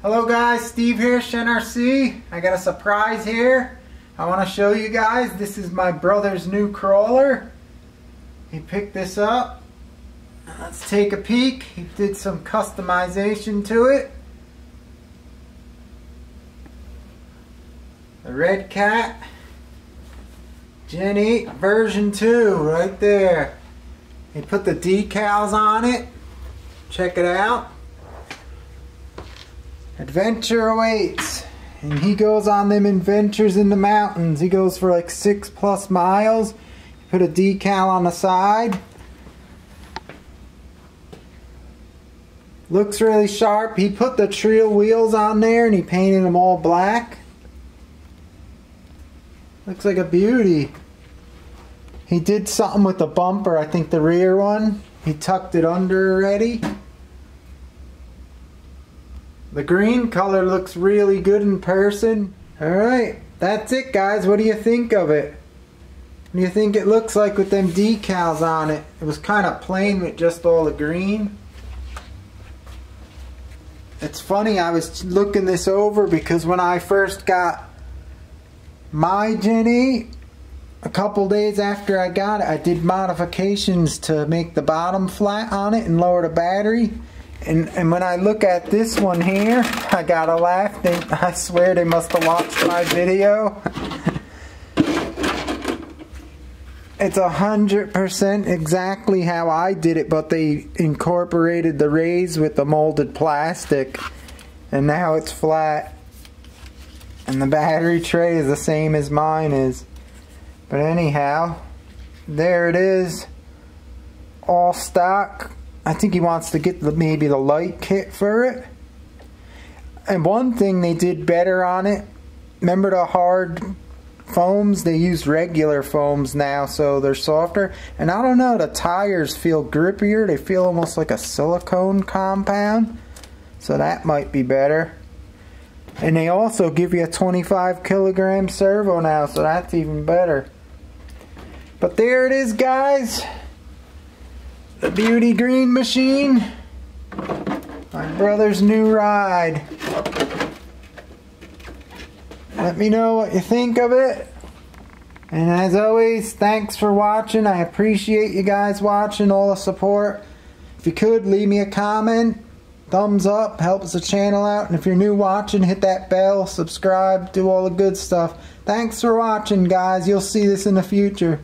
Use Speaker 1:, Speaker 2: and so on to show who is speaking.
Speaker 1: Hello guys, Steve here, NRC. I got a surprise here. I want to show you guys. This is my brother's new crawler. He picked this up. Let's take a peek. He did some customization to it. The Redcat Gen 8 version 2 right there. He put the decals on it. Check it out. Adventure awaits. And he goes on them adventures in the mountains. He goes for like six plus miles. Put a decal on the side. Looks really sharp. He put the trio wheels on there and he painted them all black. Looks like a beauty. He did something with the bumper, I think the rear one. He tucked it under already. The green color looks really good in person. Alright, that's it guys. What do you think of it? What do you think it looks like with them decals on it? It was kind of plain with just all the green. It's funny, I was looking this over because when I first got my Gen 8, a couple days after I got it, I did modifications to make the bottom flat on it and lower the battery. And, and when I look at this one here, I gotta laugh. They, I swear they must have watched my video. it's a hundred percent exactly how I did it, but they incorporated the rays with the molded plastic, and now it's flat. And the battery tray is the same as mine is. But anyhow, there it is. All stock I think he wants to get the, maybe the light kit for it. And one thing they did better on it, remember the hard foams? They use regular foams now, so they're softer. And I don't know, the tires feel grippier. They feel almost like a silicone compound. So that might be better. And they also give you a 25 kilogram servo now, so that's even better. But there it is, guys the Beauty Green Machine. My brother's new ride. Let me know what you think of it. And as always, thanks for watching. I appreciate you guys watching, all the support. If you could, leave me a comment. Thumbs up, helps the channel out. And if you're new watching, hit that bell, subscribe, do all the good stuff. Thanks for watching, guys. You'll see this in the future.